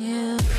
you.